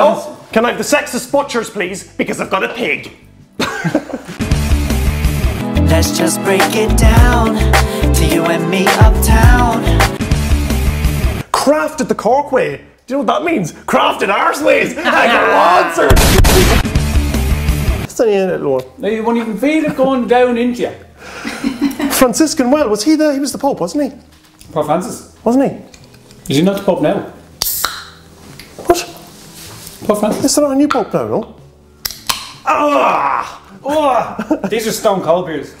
Hello? Can I have the sexist butchers, please? Because I've got a pig. Let's just break it down to you and me uptown. Crafted the Cork way. Do you know what that means? Crafted arse ways. I go on, sir. It's only a little one. Now you won't even feel it going down into you. Franciscan well, was he there? he was the Pope, wasn't he? Pope Francis. Wasn't he? Is he not the Pope now? What? Pope Francis. Is there not a new Pope now, no? Ah! Oh, these are stone cold beers.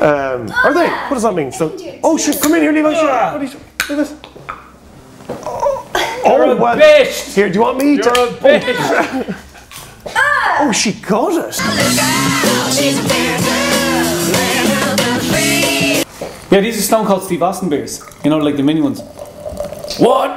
Um, are they? What does that mean? So, can do it. oh shit! Come in here, Levi. Shit. Ah. What are you? Look at this. You're Oh, a well. bitch. Here, do you want me You're to? a bitch. Oh, she got it. Yeah, these are Stone Cold Steve Austin beers. You know, like the mini ones. What?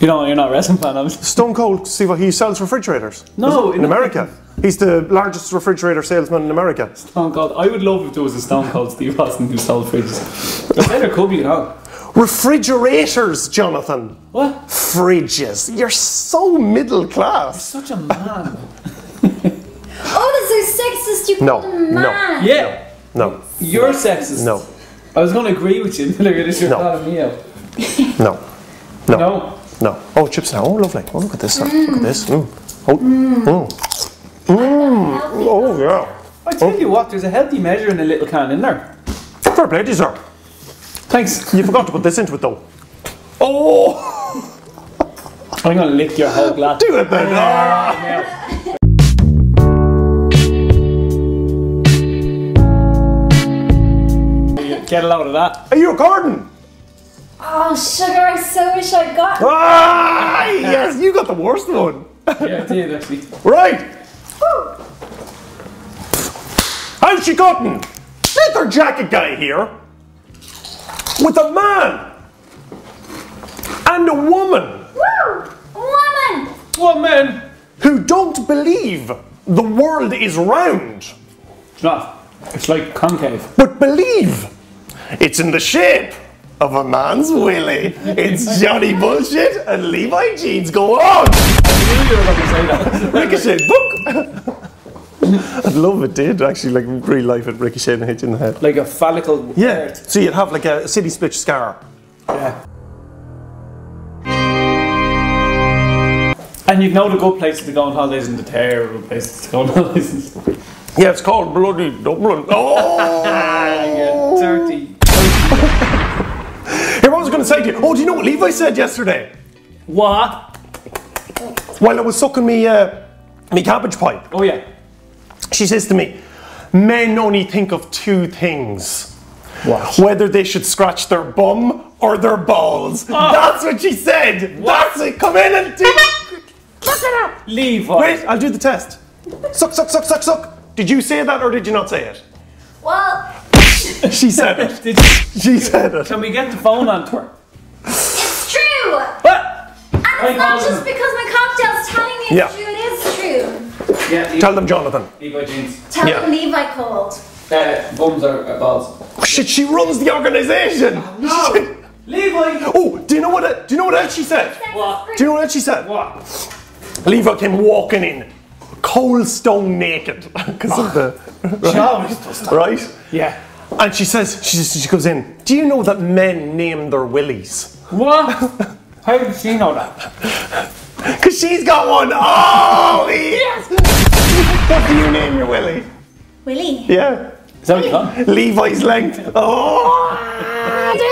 You know, you're not a wrestling fan, obviously. Stone Cold, see what he sells refrigerators. No, in America. He's the largest refrigerator salesman in America. Stone Cold. I would love if there was a Stone Cold Steve Austin who sold fridges. I bet there could be, you know. Refrigerators, Jonathan. What? Fridges. You're so middle class. You're such a man. Oh, that's so sexist. You No, called him no. Yeah, No, you're sexist. no, I was going to agree with you until I realised you're No. me out. no, no, No. No. Oh, chips now. Oh, lovely. Oh, look at this. Look at this. Mm. Oh, mm. Mm. Oh, yeah. I tell you what, there's a healthy measure in a little can in there. Fair play to you, sir. Thanks. You forgot to put this into it, though. Oh, I'm going to lick your whole glass. do it then. Ah. Get a load of that. Are you recording? Oh, sugar, I so wish I got. Ah, yes, you got the worst one. Yeah, I did actually. Right. How's she gotten? Leather jacket guy here. With a man. And a woman. Woo! Woman! What man? Who don't believe the world is round. It's not. It's like concave. But believe it's in the shape of a man's willy. It's Johnny Bullshit and Levi Jeans. Go on. I knew you were going to say that. Ricochet, book. I'd love it, did actually, like real life at Ricochet and hit you in the head. like a phallical. Yeah, so you'd have like a city split scar. Yeah. And you'd know the good places to go on holidays and the terrible places to go on holidays. Yeah, it's called Bloody Dublin. Oh! Yeah, dirty. Here, what was going to say to you? Oh, do you know what Levi said yesterday? What? While I was sucking me, uh, me cabbage pipe, Oh yeah. she says to me, men only think of two things. What? Whether they should scratch their bum or their balls. That's what she said. That's it. Come in and do. Look at her. Levi. Wait, I'll do the test. Suck, suck, suck, suck, suck. Did you say that or did you not say it? Well, She said it. Did you, She said it. can we get the phone on to her? it's true! What? And I it's not just him. because my cocktail's telling me it's true, it is true. Yeah. Levi, Tell them, Jonathan. Levi jeans. Tell Yeah. them Levi called. Uh, bums are uh, balls. Oh, shit, she runs the organisation. No. Levi. Oh, do you know what? uh, Do you know what else she said? What? Do you know what else she said? What? Levi came walking in, cold stone naked, because of the She always does that. right. Yeah. And she says, she she goes in. Do you know that men name their willies? What? How did she know that? Because she's got one. Oh yes. what do you name your willie? Willie. Yeah, Is that what you call it? Levi's length. Oh.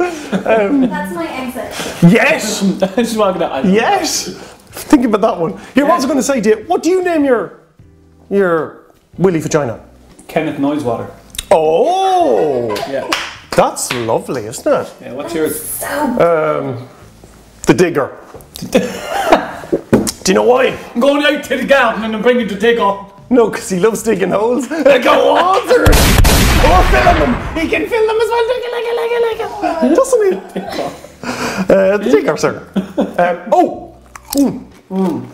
I don't have one. That's my exit. Yes. She's walking out. Yes. Think about that one. Here, what was I going to say to you? What do you name your your willy vagina? Kenneth Noisewater. Oh, Yeah. that's lovely, isn't it? Yeah, what's yours? So The digger. do you know why? I'm going out to the garden and I'm bringing the dig up. No, because he loves digging holes. Go on, sir. Or film them. He can film them as well. Digga, digga, digga, digga. Doesn't he? Uh, the digger, sir. Um, oh. Mm.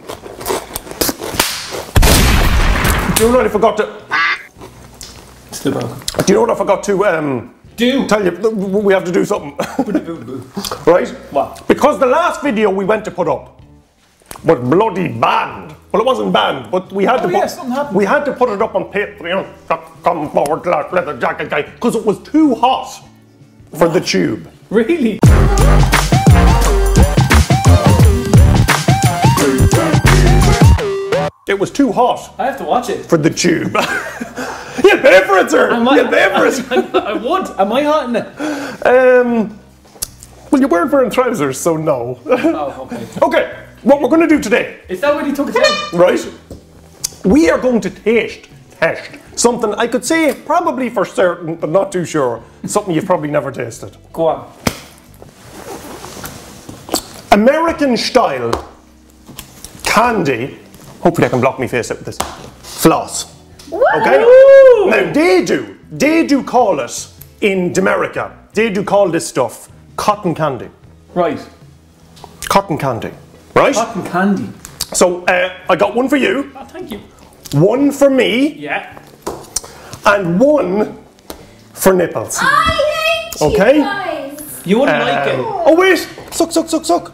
Do you know what I forgot to? Broken. Do you know what I forgot to um, Do. Tell you, we have to do something. right? What? Because the last video we went to put up was bloody banned. Well, it wasn't banned, but we had Oh, to put, yeah, something happened. we had to put it up on Patreon. Come forward, leather jacket guy, because it was too hot for the tube. Really? It was too hot I have to watch it. for the tube. you pay for it, sir. Am I- You pay for it. I would. Am I hot in it? Um, well, you weren't wearing trousers, so no. Oh, okay. okay, what we're going to do today, Is that what he took it out? right? We are going to taste, test something I could say probably for certain, but not too sure. Something you've probably never tasted. Go on. American style candy. Hopefully, I can block me face out with this. Floss. Okay? Now, they do. They do call it in America. They do call this stuff cotton candy. Right. Cotton candy. Right? Cotton candy. So, uh, I got one for you, Oh, thank you. one for me, Yeah. and one for nipples. I hate Okay. you guys. You wouldn't like Um, it. oh, wait! Suck, suck, suck, suck.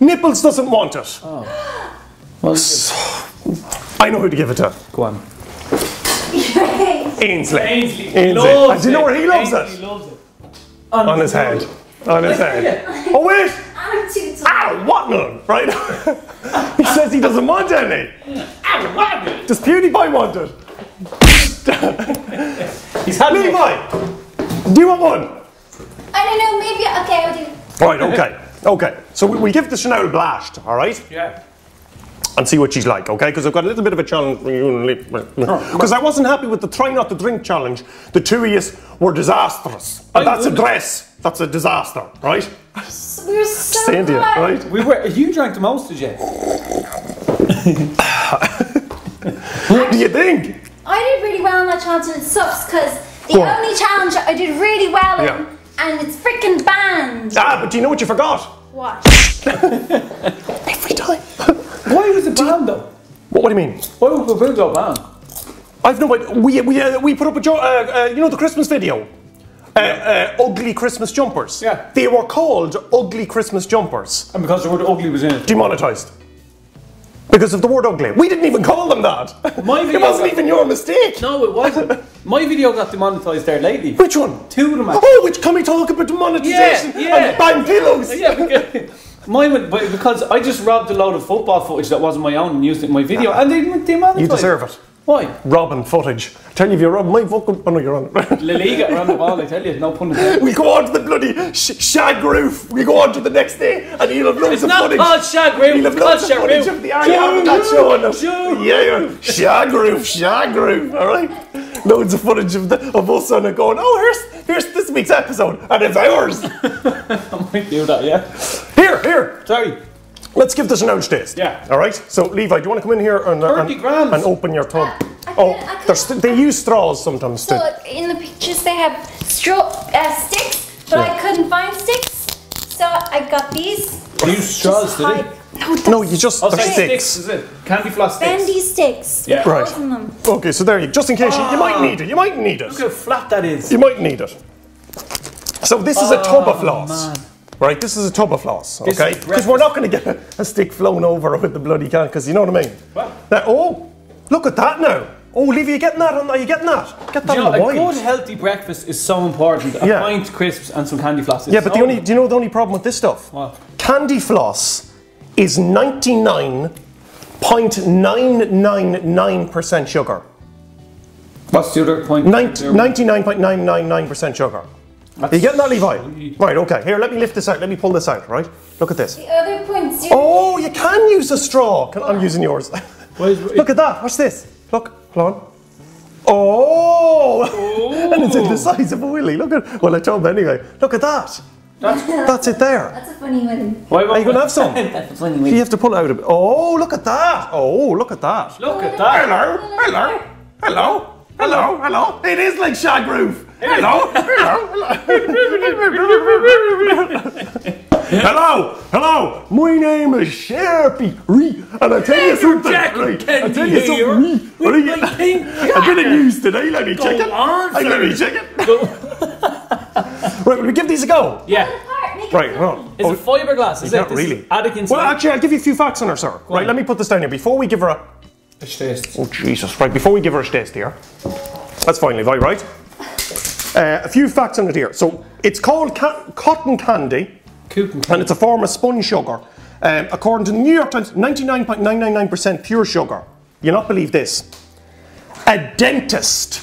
Nipples doesn't want it. Well, I know who to give it to. go on. Ainsley. Ainsley. Ainsley. loves do you know where he loves Ainsley it? loves it. On his head. On his head. Oh, wait! I'm too tired. Ah, what none, right? he says he doesn't want any. Does PewDiePie want it? He's had it. Levi, do you want one? I don't know, maybe, okay, I'll do. Right, okay. Okay, so we, we give the Chanel a blast, all right? Yeah. And see what she's like, okay? Because I've got a little bit of a challenge for you. Because I wasn't happy with the try not to drink challenge. The two of you were disastrous. And that's a dress. That's a disaster, right? We were so Saying you, right? We were. You drank the most, did you? What do you think? I did really well on that challenge and it sucks because the Go on. only challenge I did really well in Yeah. and it's freaking banned. Ah, but do you know what you forgot? What? Every time. Why was it banned though? What, what do you mean? Why would Pavil go banned? I've no idea. We, we, uh, we put up a, jo- uh, uh, you know, the Christmas video? Uh, uh, ugly Christmas jumpers. Yeah. They were called ugly Christmas jumpers. And because the word ugly was in it. Demonetized. Because of the word ugly. We didn't even call them that. My it wasn't even your mistake. No, it wasn't. My video got demonetized there lately. Which one? Two of them actually. Oh, which can we talk about demonetization Yeah, yeah. and bang pillows? Yeah, mine but because I just robbed a load of football footage that wasn't my own and used it in my video, and they didn't demonetize. You deserve it. Why? Robbing footage. Tell you if you rob my fucking. Oh no, you're on it. La Liga around the ball, I tell you, no pun intended. we go on to the bloody sh- shag roof. We go on to the next day and he'll have loads It's of not footage. called shag roof, He'll have it's loads of shag footage roof. of the area having that show us. Yeah, yeah. Shag roof, shag roof. All right. Loads of footage of, the, of us on it going. Oh, here's here's this week's episode, and it's ours. I might do that, yeah. Here, here. Sorry. Let's give this an ouch taste. Yeah. All right. So, Levi, do you want to come in here and, uh, and, and open your tub? I can- oh, can- there's, they use straws sometimes. So to, like, in the pictures they have straw uh, sticks, but I couldn't find sticks, so I got these. Do you use straws, Just did hide- they? No, no, you just Oh, they're sorry, sticks. sticks, is it? Candy floss sticks. bendy sticks. Yeah. Right. Them. Okay, so there you. Just in case you, you might need it. You might need it. Look how flat that is. You might need it. So this is a tub of Oh, floss. man. Right, this is a tub of floss, okay? Because we're not going to get a, a stick flown over with the bloody can, because you know what I mean. What? Now, oh, look at that now. Oh, Levi, you getting that? Are you getting that? Get that You know, a wine. good healthy breakfast is so important. A Yeah. pint, crisps, and some candy floss. Yeah, but the only, do you know the only problem with this stuff? What? Candy floss is 99.999% sugar. What's the other point? 99.999% sugar. Are you getting that, Levi? Right, okay. Here, let me lift this out. Let me pull this out, right? Look at this. The other points. You Oh, you can use a straw. Can, I'm using yours. Look at that. Watch this. Look, hold on. Oh! and it's in the size of a willy. Look at. Well, I told them anyway. Look at that. That's, That's it there. That's a funny one. why Are you going to have some? That's funny. You have to pull it out a bit. Oh, look at that. Oh, look at that. Look at that. Hello, hello, hello, hello, hello. It is like shag roof. Hello, hello, hello. Hello, hello. My name is Sharpie, Ree, and I tell you something. Jack right, I tell you here something. Ree, with right, my I didn't use today. Let me check it. on, I- Let me check it. Go- Right, will we give these a go? Yeah. Apart, make it Right, fluffy. hold on. Is it fiberglass? Is it? Not This is really. Attic. Well, actually, I'll give you a few facts on her, sir. Right, on. let me put this down here. Before we give her a. It's taste. Oh, Jesus. Right, before we give her a taste here. That's fine, Levi, right? Uh, a few facts on it here. So, it's called ca- cotton candy, Cook and and it's a form of sponge sugar. Um, according to the New York Times, 99.999% pure sugar. You not believe this? A dentist,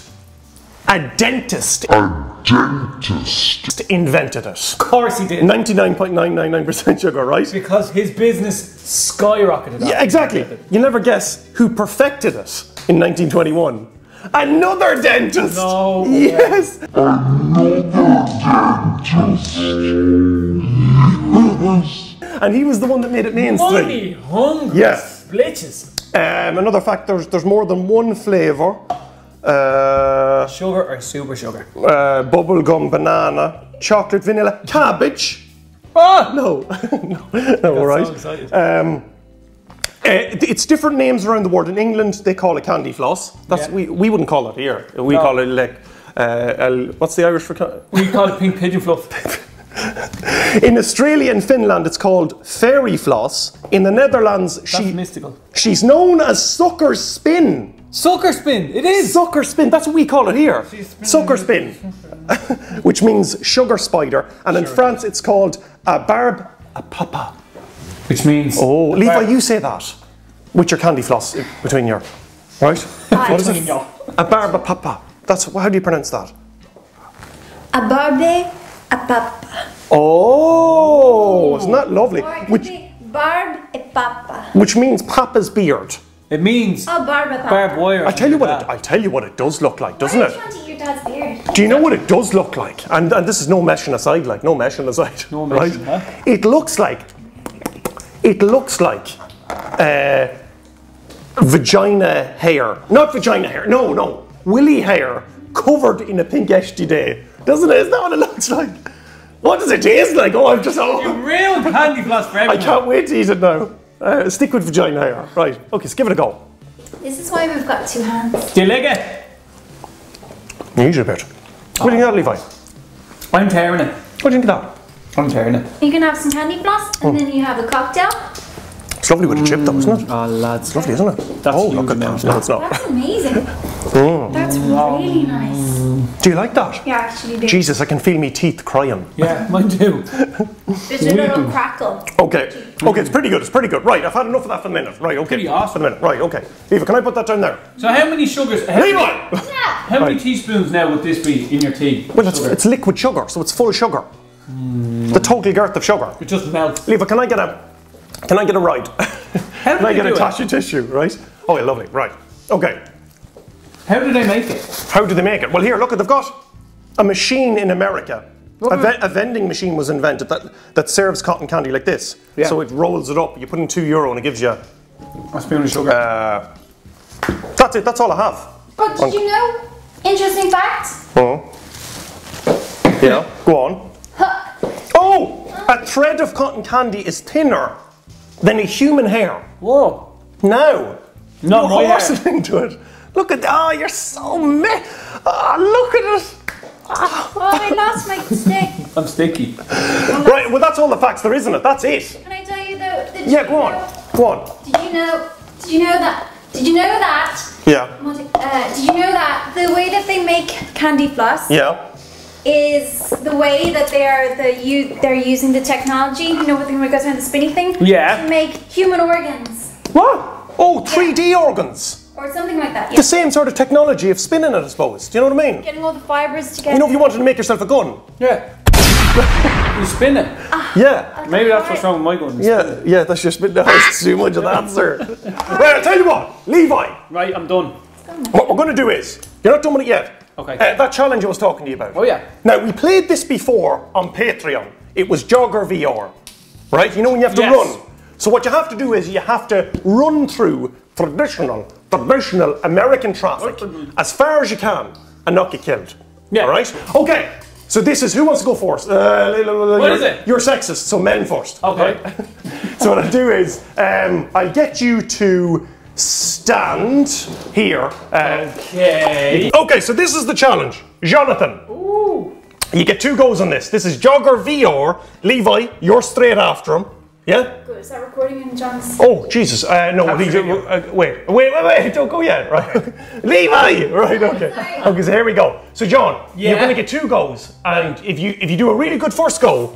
a dentist A dentist. invented it. Of course he did. 99.999% sugar, right? Because his business skyrocketed. Yeah, exactly. You never guess who perfected it in 1921. Another dentist. No way. Yes. and he was the one that made it mainstream. Money hungry. Yeah. Glitches. Um, another fact: there's there's more than one flavour. Uh, Sugar or super sugar? uh, bubblegum, banana, chocolate, vanilla, cabbage. Ah! No, no, no, all right. So excited. Uh, it's different names around the world. In England, they call it candy floss. That's Yeah. we, we wouldn't call it here. We No. call it like uh, what's the Irish for? we call it pink pigeon fluff. In Australia and Finland, it's called fairy floss. In the Netherlands, That's she mystical. she's known as sucker spin. Sucker spin. It is. Sucker spin. That's what we call it here. Sucker spin, which means sugar spider. And in France, it's called a barbe à papa. Which means. Oh, Levi, you say that with your candy floss between your right. What is it? A barba papa. That's how do you pronounce that? A barbe, a papa. Oh, isn't that lovely? Or it could Which be barb e papa. which means papa's beard. It means Oh, barb e papa. barbed wire. I tell you what it. Yeah. I tell you what it does look like, doesn't are you it? trying to eat your dad's beard? Do you know what it does look like? And, and this is no meshing aside, like no meshing aside. No right? huh? It looks like. It looks like. Uh, vagina hair. Not vagina hair. No, no. Willy hair covered in a pink STD. Doesn't it? Isn't that what it looks like? What does it taste like? Oh, I'm just. Oh, Real candy floss for I can't wait to eat it now. Uh, stick with vagina hair. Right. Okay, so give it a go. This is why we've got two hands. Do you like it? Use it a bit. What do you think of that, Levi? I'm tearing it. What do you think of that? I'm tearing it. You can have some candy floss, Oh. and then you have a cocktail. It's lovely with a chip, though, isn't it? Oh, lads. Lovely, isn't it? That's oh, huge look at that. No, it's not. That's amazing. Mm. That's really nice. Do you like that? You actually do. Jesus, I can feel me teeth crying. Yeah, mine too. There's a little crackle. Okay, okay, it's pretty good. It's pretty good. Right, I've had enough of that for a minute. Right, okay. Pretty awesome. For a minute. Right, okay. Eva, can I put that down there? So how many sugars? How, Levi. Yeah. how many teaspoons now would this be in your tea? Well, it's, it's liquid sugar, so it's full sugar. The total girth of sugar. It just melts. Levi, can I get a, can I get a ride? How can I get they a do tissue tissue? Right. Oh, yeah, lovely. Right. Okay. How do they make it? How do they make it? Well, here, look, they've got a machine in America. A, ve- a vending machine was invented that, that serves cotton candy like this. Yeah. So it rolls it up. You put in two euro and it gives you. A spoon of sugar. Uh, that's it. That's all I have. But did you know? Interesting fact. Oh. Yeah. Go on. Oh, a thread of cotton candy is thinner than a human hair. Whoa. Now. No, my you're hair. horsing into it. Look at oh, you're so me. Ah, look at it. Oh, I lost my stick. I'm sticky. Right. Well, that's all the facts there, isn't it? That's it. Can I tell you though? Yeah. Go on. know- Go on. Did you know? Did you know that? Did you know that? Yeah. Uh, did you know that the way that they make candy floss Yeah. Is the way that they are the you they're using the technology. You know what the thing where it goes around the spinny thing? Yeah. To make human organs What? Oh, 3D organs. or something like that. The same sort of technology of spinning it, I suppose. Do you know what I mean? Getting all the fibers together. You know, if you wanted to make yourself a gun. Yeah. you spin it. Ah, yeah. Maybe that's what's wrong with my gun. Yeah, yeah, that's just been that's too much of that, sir. Right, I'll tell you what, Levi, Right, I'm done. what we're going to do is, you're not done with it yet. Okay. Uh, that challenge I was talking to you about. Oh, yeah. Now, we played this before on Patreon. It was Jogger VR, right? You know when you have to Yes. run. So what you have to do is you have to run through traditional, traditional American traffic as far as you can and not get killed. Yeah. All right? Okay. So this is who wants to go first? Uh, What is it? You're sexist, so men first. Okay. So what I'll do is um, I'll get you to stand here. Uh, Okay. okay, so this is the challenge. Jonathan, Ooh. You get two goes on this. This is Jogger VR. Levi, you're straight after him. Yeah? Good. Is that recording in John's? Oh, Jesus. Uh, no, he, uh, wait, wait, wait, wait, don't go yet. Right. Levi! Right, okay. Okay, so here we go. So, John, you're going to get two goes. And if you if you do a really good first go,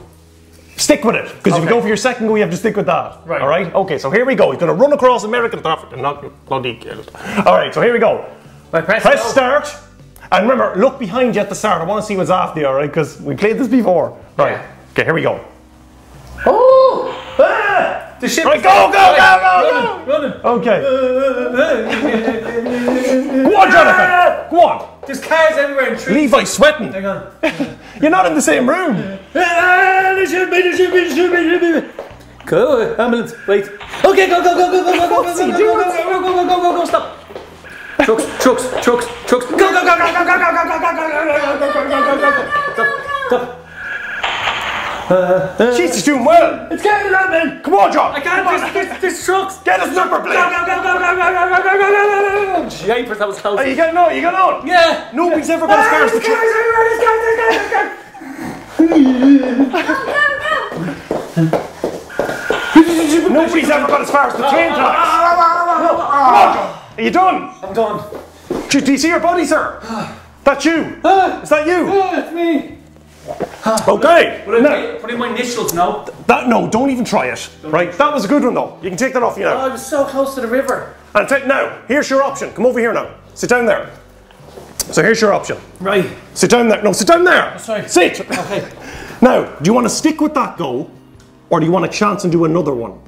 stick with it. Because if you go for your second go, you have to stick with that. Right. All right? Okay, so here we go. He's going to run across American traffic and not bloody killed. All right, so here we go. Right, press, Press start. And remember, look behind you at the start. I want to see what's after you, all right? Because we played this before. Right. Yeah. Okay, here we go. Oh! Ah! The ship. Right, go, go, go, go, Running, running. Okay. Go on, Jonathan. Go on. There's cars everywhere and trees. Levi sweating. Hang on. You're not in the same room. There should be, there should be, there should be, there should be. Go, ambulance, wait. Okay, go, go, go, go, go, go, go, go, go, doing? go, go, go, go, go, go, go, stop. Trucks, trucks, trucks, trucks. Go, go, go, go, go, go, go, go, go, go, go, go, go, go, go, go, go, go. Stop, stop. She's doing well. It's getting around, man. Come on, John. I can't, there's, there's, there's trucks. Get his number plate. Go, go, go, go, go, go, go, go, go, go, go. Japers, that was close. Are you getting on? You getting on? Yeah. Nobody's ever got as far as the There's cars train. everywhere, there's cars, there's cars, there's cars. Nobody's ever got as far as the train tracks. Come on, John. Are you done? I'm done. Do, you see your body, sir? That's you. Is that you? Ah, it's me. Okay. Put in, Now, my, put in my initials now. that no, don't even try it. Right. That was a good one though. You can take that off you Oh, now. I was so close to the river. And take now. Here's your option. Come over here now. Sit down there. So here's your option. Right. Sit down there. No, sit down there. Oh, sorry. Sit. Okay. Now, do you want to stick with that goal, or do you want a chance and do another one?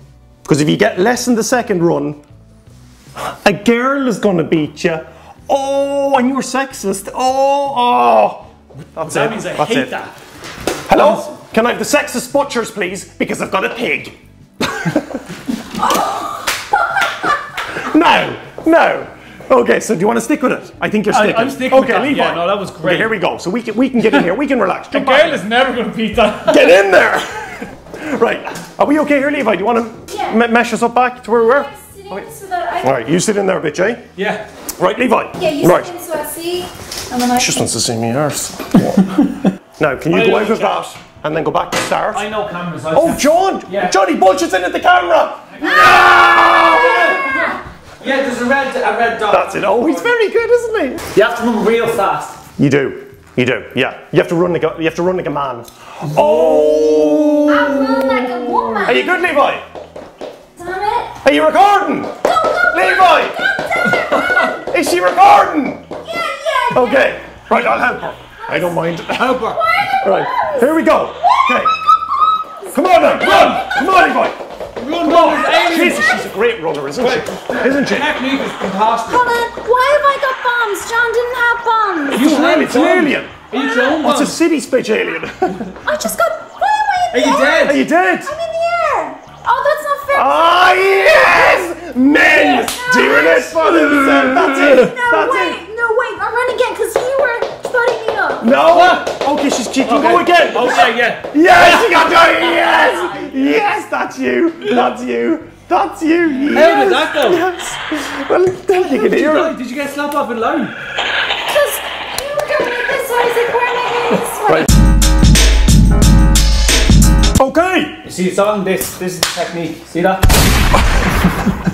Because if you get less in the second run, a girl is going to beat you. Oh, and you're sexist. Oh, oh. That's That it. means I That's hate it. that. Hello? Can I have the sexist butchers, please? Because I've got a pig. no, no. Okay, so do you want to stick with it? I think you're sticking. I'm sticking with Okay, that. Levi. Yeah, no, that was great. Okay, here we go. So we can we can get in here. We can relax. A Jump girl is never going to beat that. Get in there. right. Are we okay here, Levi? Do you want to Yeah. me- mesh us up back to where we were? Sitting so that I All right, you sit in there a bit, Jay. Yeah. Right, Levi. Yeah, you right. sit in so I see, and then I. Just wants to see me arse. Now, can you I go know out of that and then go back to start? I know cameras. I Oh, John! Yeah. Johnny Bunch in at the camera! Yeah, there's a red, a red dot. That's it. Oh, he's very good, isn't he? You have to run real fast. You do. You do. Yeah. You have to run like a, you have to run like a man. Oh! I run like a woman. Are you good, Levi? Damn it! Are you recording? Levi! Is she recording? Yeah, yeah. Okay. Right, I'll help her. I don't mind. Help her. Right. Here we go. Okay. Come on now. Run. Come on, Levi. Run, run, there's. Jesus, she's a great runner, isn't she? Isn't she? Technique is fantastic. Colin, why have I got bombs? John didn't have bombs. You had It's an alien. Are you drone It's a city speech alien. I just got. Why am I in Are you air? dead? Are you dead? I'm in the air. Oh, that's not fair. Ah, yes! Men doing it for themselves. That's it. no, wait, no, wait. I'm running again because you were putting me up. No. Okay, she's she can go again. Oh, yeah, yeah. Yes, she got done. Yes, yes, that's you. That's you. That's you. Yes. How did that go? Yes. Well, then you can Did hear you, it. did you get slapped off in line? Because you were coming in this way. I said, where am this way? Right. Okay. You see, it's on this. This is the technique. See that?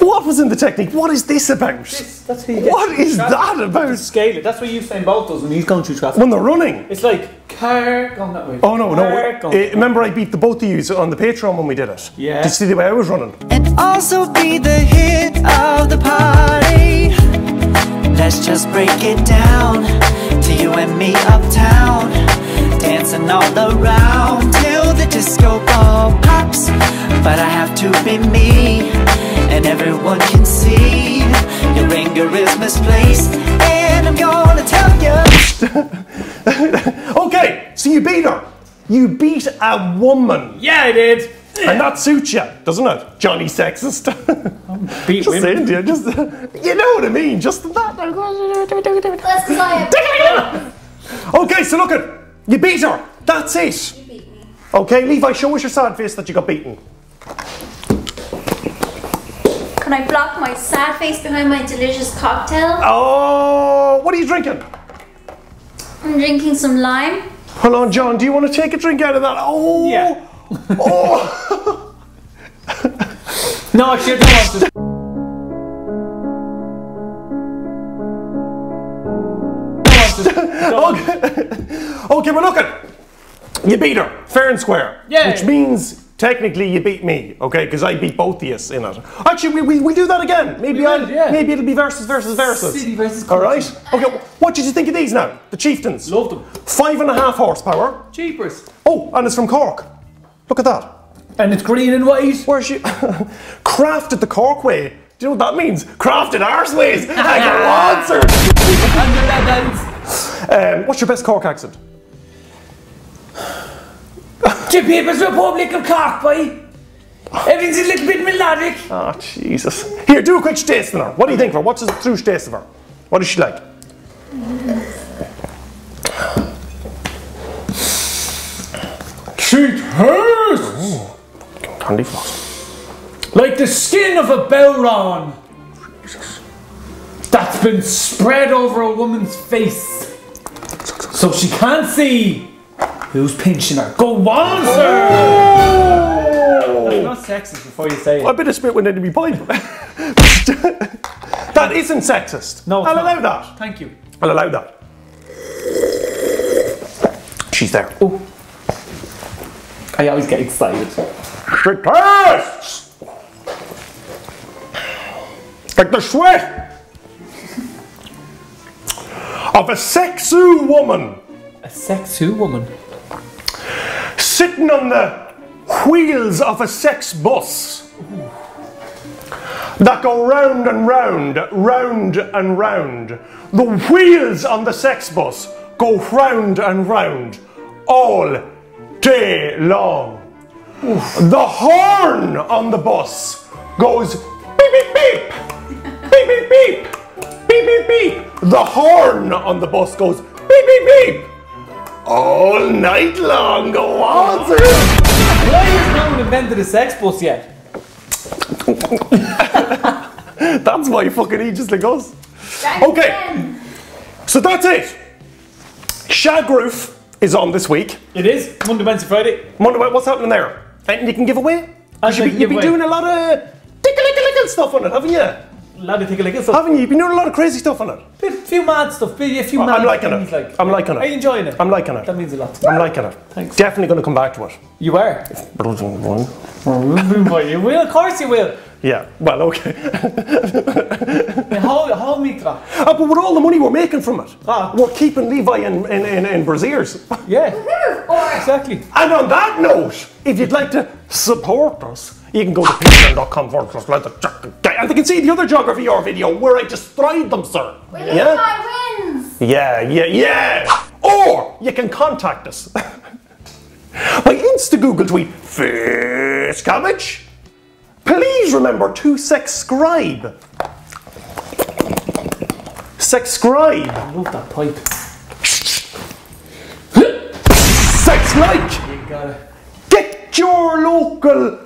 What was in the technique? What is this about? That's how you get What is traffic. that about? Scale it. That's what Usain Bolt does when he's going through traffic. When they're running. It's like car going that way. Oh no, no. car going Eh, remember I beat the both of you on the Patreon when we did it? Yeah. Did you see the way I was running? and also be the hit of the party. Let's just break it down to you and me uptown, dancing all around till the disco ball pops. But I have to be me, and everyone can see your anger is misplaced, and I'm gonna tell you. Okay, so you beat her. You beat a woman. Yeah, I did. And that suits you, doesn't it? Johnny sexist. Beat just women. saying to you, just you know what I mean. Just that. That's because I have. Okay, so look at you beat her. That's it. You beat me. Okay, Levi, show us your sad face that you got beaten. Can I block my sad face behind my delicious cocktail? Oh, what are you drinking? I'm drinking some lime. Hold on, John. Do you want to take a drink out of that? Oh. Yeah. Oh. No, actually, I don't okay. okay, well, look at you beat her fair and square. Yay. Which means technically you beat me, okay? Because I beat both of us in it. Actually, we, we, we do that again. Maybe We I'll, yeah. maybe it'll be versus versus versus. City versus All right. Okay. What did you think of these now? The chieftains. Love them. Five and a half horsepower. Cheapers. Oh, and it's from Cork. Look at that. And it's green and white. Where's you crafted the Cork way? Do you know what that means? Crafted arse ways. I go on, sir. And the Netherlands. Um, what's your best Cork accent? The People's Republic of Cork, boy. Everything's a little bit melodic. Oh, Jesus. Here, do a quick taste of her. What do you think of her? What's the true taste of her? What is she like? She tastes Candy floss. like the skin of a Bowron that's been spread over a woman's face so she can't see who's pinching her. Go on, sir! That's not sexist before you say it. I it. better spit one into me pipe. that isn't sexist. No, it's I'll not. allow that. Thank you. I'll allow that. She's there. Oh. I always get excited. She tastes like the sweat of a sexu woman A sexu woman. sitting on the wheels of a sex bus that go round and round, round and round. The wheels on the sex bus go round and round all day long. The horn on the bus goes beep beep beep, beep beep beep, beep beep beep. The horn on the bus goes beep beep beep all night long. Go on, sir. Why has no one invented a sex bus yet? That's why you fucking he just like us. Back Okay. again. So that's it. Shag Roof is on this week. It is Monday, Wednesday, Friday. Wonder what- what's happening there? And you can give away. You should be, you've been doing a lot of tickle, tickle tickle stuff on it, haven't you? Lad, I think I like it. Haven't you? You've been doing a lot of crazy stuff on it. a few mad stuff, a few mad I'm liking things, it. Like, I'm liking it. Are you enjoying it? I'm liking it. That means a lot. I'm liking it. Thanks. Definitely going to come back to it. You are. you will, of course you will. Yeah. Well, okay. how, hold me to that. Ah, but with all the money we're making from it, Ah. we're keeping Levi in in in, in Braziers. Yeah, Or exactly. And on that note, if you'd like to support us, you can go to patreon.com forward slash let the Jack guy. And they can see the other geography or video where I destroyed them, sir. Will Yeah? Wins. Yeah, yeah, yeah. Or you can contact us by Insta Google tweet Fish Cabbage. Please remember to subscribe. Subscribe. I love that pipe. Sex like. You got it. Get your local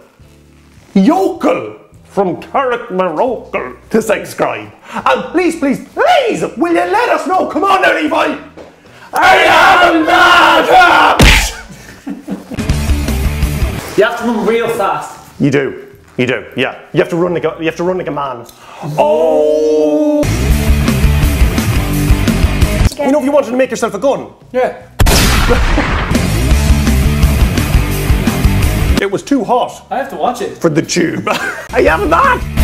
yokel from Carrick Morocco to subscribe. And please, please, please, will you let us know? Come on now, Levi. I am not. You have to move real fast. You do. You do. Yeah. You have to run like a, you have to run like a man. Oh. You know, if you wanted to make yourself a gun, Yeah. it was too hot I have to watch it. for the tube. I am not.